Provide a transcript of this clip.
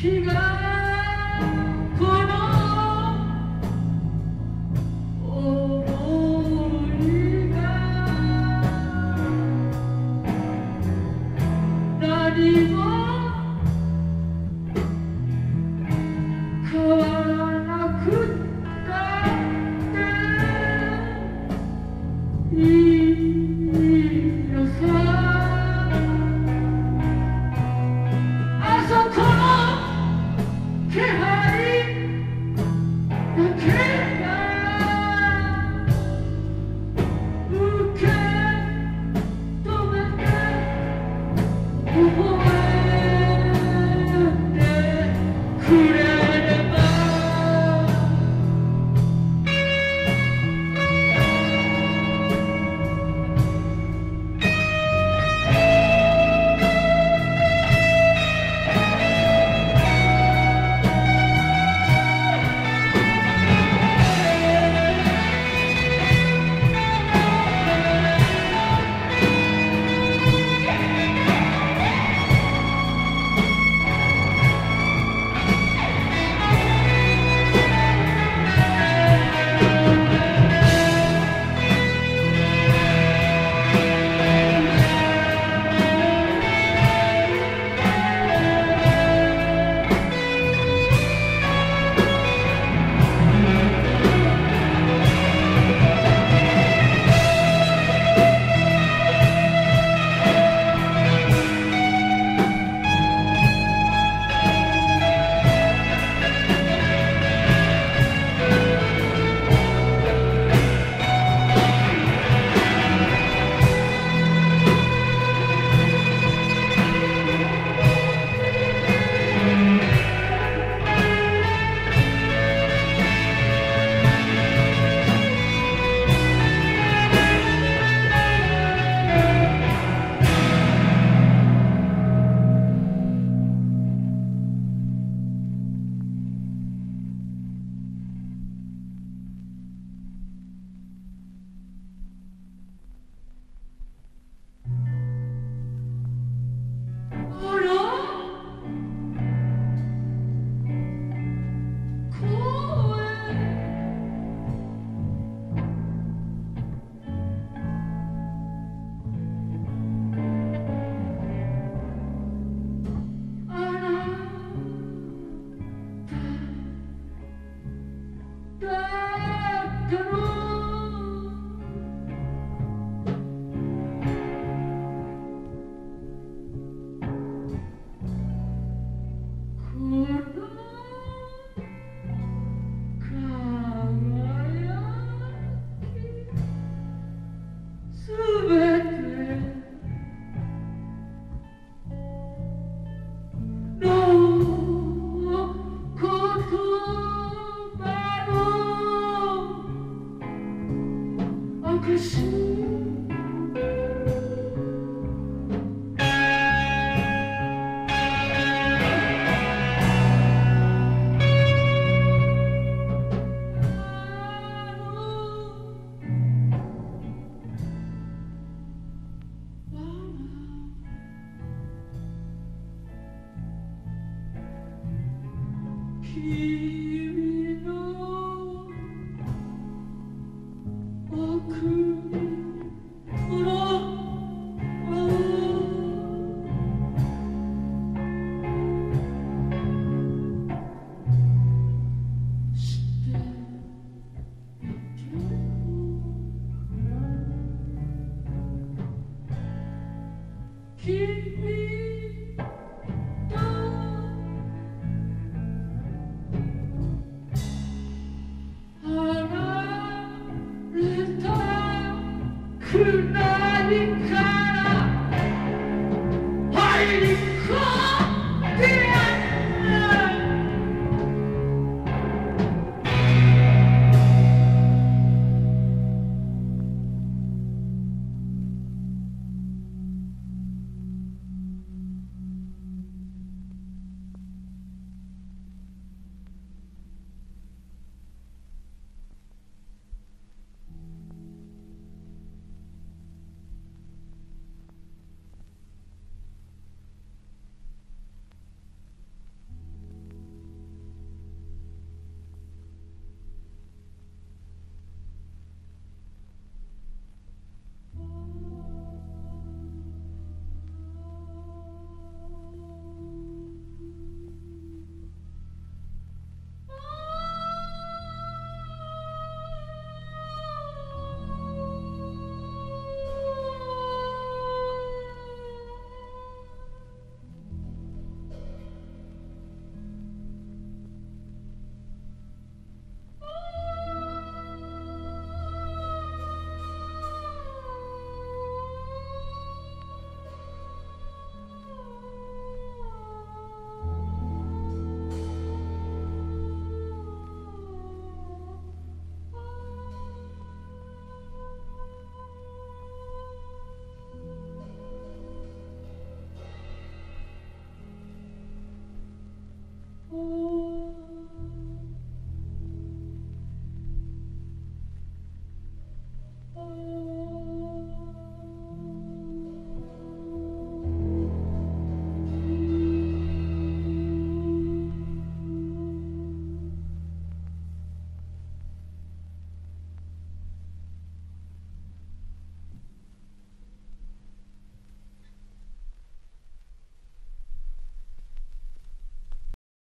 She got